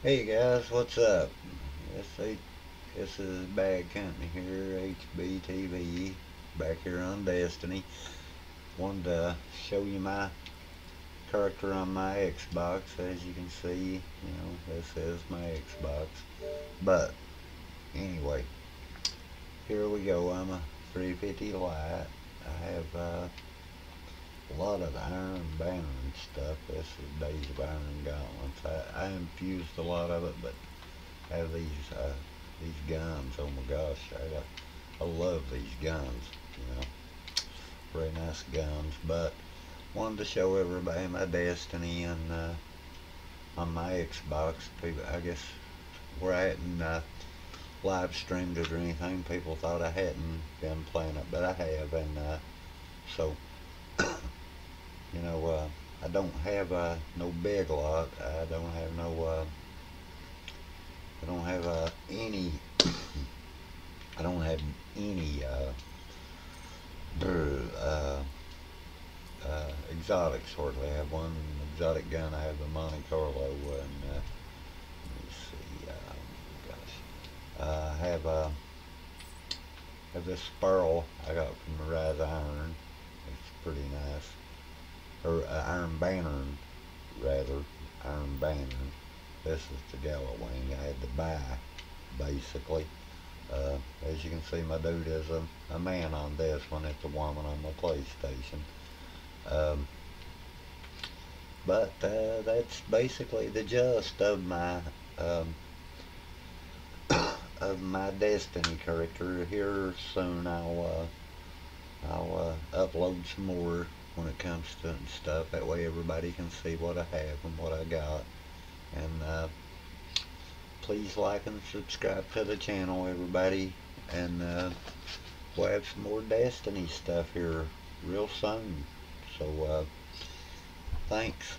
Hey guys, what's up? This, this is Bad Company here, HBTV, back here on Destiny. Wanted to show you my character on my Xbox. As you can see, you know, this is my Xbox. But, anyway, here we go. I'm a 350 Light. I have uh, a lot of the iron and stuff. This is Days of Iron Gauntlets. I, I infused a lot of it, but have these uh, these guns. Oh my gosh, I, I love these guns. You know, very nice guns. But wanted to show everybody my Destiny and uh, on my Xbox. People, I guess where I hadn't uh, live streamed it or anything, people thought I hadn't been playing it, but I have, and uh, so I don't have uh, no big lot. I don't have no, uh, I don't have uh, any, I don't have any uh, uh, uh, exotics hardly. I have one exotic gun. I have the Monte Carlo one. Uh, let me see. Gosh, I have uh, have this Sparrow I got from the Rise Iron. It's pretty nice or uh, Iron Banner, rather, Iron Banner. This is the Gjallarwing I had to buy, basically. Uh, as you can see, my dude is a, a man on this one. It's a woman on the PlayStation. Um, but uh, that's basically the gist of my um, of my Destiny character. Here soon, I'll uh, I'll uh, upload some more when it comes to stuff. That way everybody can see what I have and what I got. And uh, please like and subscribe to the channel, everybody. And uh, we'll have some more Destiny stuff here real soon. So, uh, thanks.